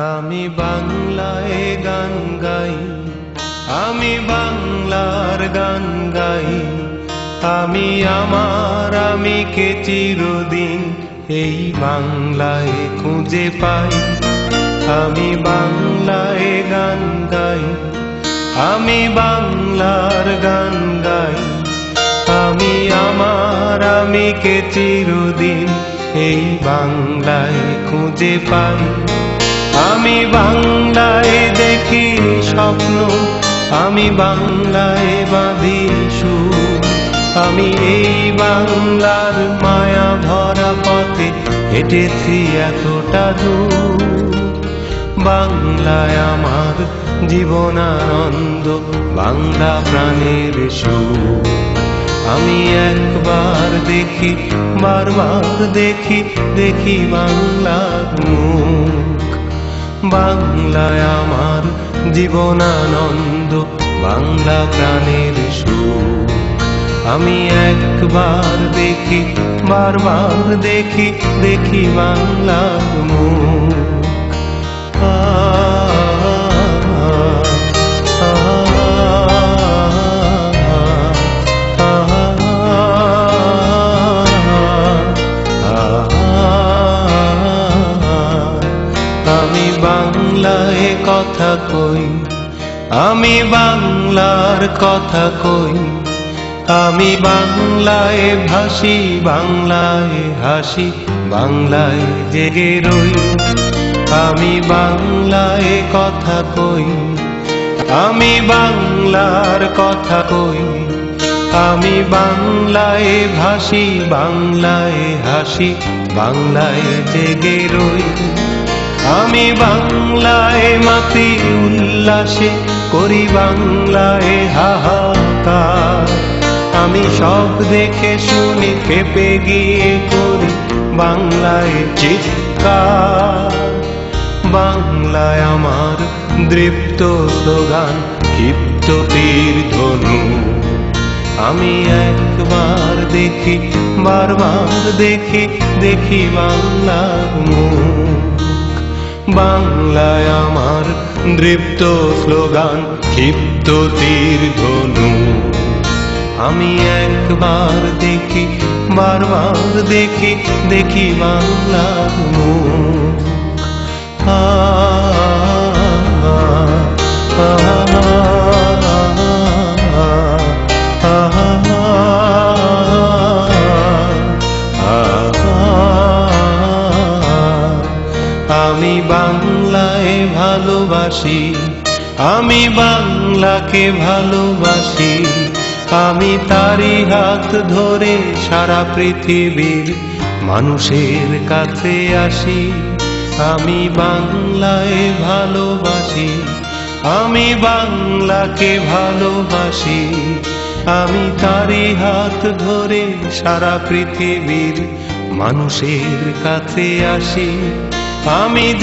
আমি বাংলায় গান গাই, আমি বাংলার গান গাই। আমি আমার, আমি কে চিরদিন এই বাংলায় খুঁজে পাই। আমি বাংলায় গান গাই, আমি বাংলার গান গাই। আমি আমার, আমি কে চিরদিন এই বাংলায় খুঁজে পাই। বাংলায় দেখি স্বপ্ন, আমি বাংলায় বাঁধি আমি এই বাংলার মায়া ভরা পথে হেঁটেছি এতটা দূর। বাংলায় আমার জীবনানন্দ, বাংলা প্রাণের সুর। আমি একবার দেখি, বারবার দেখি দেখি বাংলার মুখ বাংলায় আমার জীবনানন্দ বাংলা প্রাণের সুখ আমি একবার দেখি বারবার দেখি দেখি বাংলার মুখ। আ, কথা কই? আমি বাংলার কথা কই? আমি বাংলায় ভাসি, বাংলায় হাসি, বাংলায় জেগে রই। আমি বাংলায় কথা কই? আমি বাংলার কথা কই? আমি বাংলায় ভাসি, বাংলায় হাসি, বাংলায় জেগে রই। আমি বাংলায় মাতি উল্লাসে করি বাংলায় হাহাকার। আমি সব দেখে শুনি খেপে গিয়ে করি বাংলায় চিৎকার। বাংলায় আমার দৃপ্ত স্লোগান, ক্ষিপ্ত তীর ধনু। আমি একবার দেখি, বারবার দেখি দেখি মুখ বাংলায় আমার দৃপ্ত স্লোগান, ক্ষিপ্ত তীর ধনু। আমি একবার দেখি, বারবার দেখি দেখি বাংলার মুখ আমি বাংলায় ভালোবাসি, আমি বাংলাকে ভালোবাসি, আমি তারি হাত ধরে সারা পৃথিবীর মানুষের কাছে আসি, আমি বাংলায় ভালোবাসি, আমি বাংলাকে ভালোবাসি, আমি তারি হাত ধরে সারা পৃথিবীর মানুষের কাছে আসি। আমি